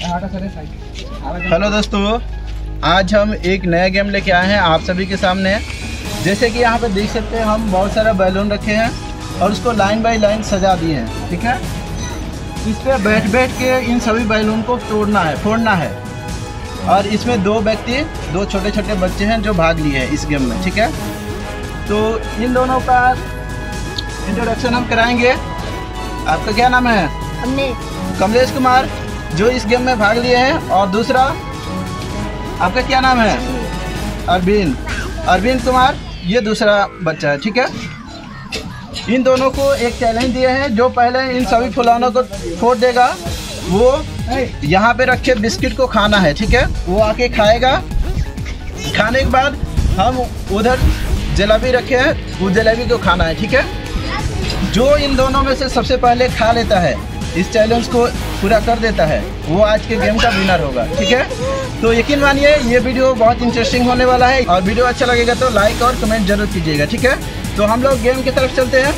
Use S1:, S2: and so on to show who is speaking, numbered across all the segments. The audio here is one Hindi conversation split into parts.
S1: हेलो दोस्तों आज हम एक नया गेम लेके आए हैं आप सभी के सामने। जैसे कि यहाँ पे देख सकते हैं हम बहुत सारा बैलून रखे हैं और उसको लाइन बाय लाइन सजा दिए हैं ठीक है? इस पर बैठ बैठ के इन सभी बैलून को तोड़ना है फोड़ना है। और इसमें दो व्यक्ति दो छोटे छोटे बच्चे हैं जो भाग लिए हैं इस गेम में ठीक है? तो इन दोनों का इंट्रोडक्शन हम कराएँगे। आपका क्या नाम है?
S2: हमने
S1: कमलेश कुमार। जो इस गेम में भाग लिए हैं, और दूसरा, आपका क्या नाम है? अरविंद। अरविंद कुमार, ये दूसरा बच्चा है, ठीक है? इन दोनों को एक चैलेंज दिए हैं, जो पहले इन सभी फुलानों को फोड़ देगा, वो यहाँ पे रखे बिस्किट को खाना है, ठीक है? वो आके खाएगा। खाने के बाद हम उधर जलेबी रखे हैं उस जलेबी को खाना है, ठीक है? जो इन दोनों में से सबसे पहले खा लेता है इस चैलेंज को पूरा कर देता है। वो आज के गेम का विनर होगा, ठीक है? तो यकीन मानिए, ये वीडियो बहुत इंटरेस्टिंग होने वाला है और वीडियो अच्छा लगेगा तो लाइक और कमेंट ज़रूर कीजिएगा, ठीक है? तो हम लोग गेम की तरफ़ चलते हैं।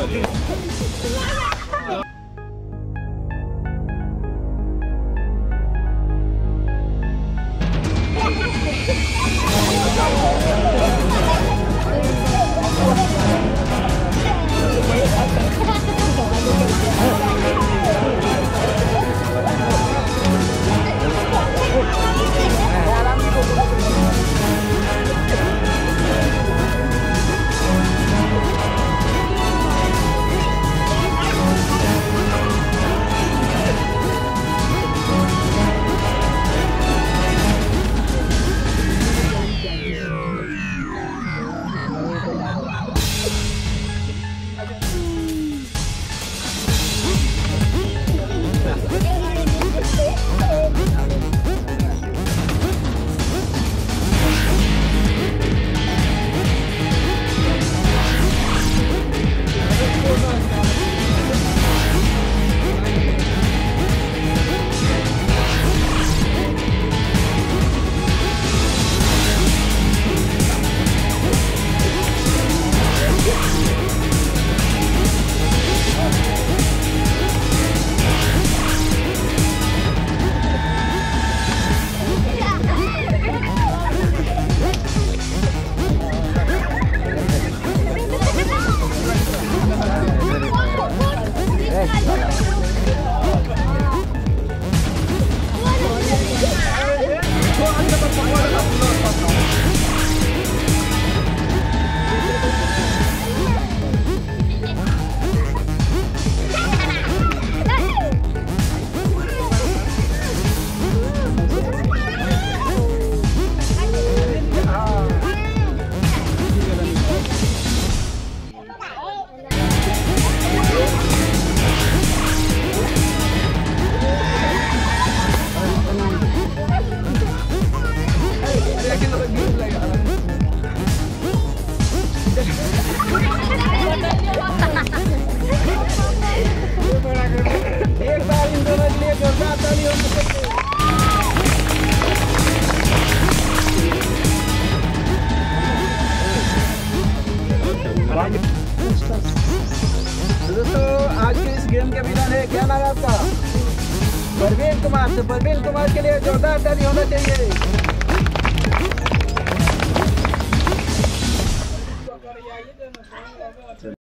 S1: ali. एक बार इन के लिए दोस्तों आज इस गेम के विनर है। क्या नाम आपका? परवीन कुमार। तो परवीन कुमार के लिए जोरदार ताली होना चाहिए।